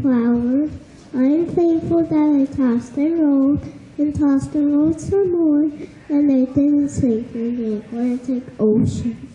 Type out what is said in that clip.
Flowers. I am thankful that I tossed and rolled and tossed and rolled some more, and I didn't sink in the Atlantic Ocean.